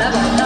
level.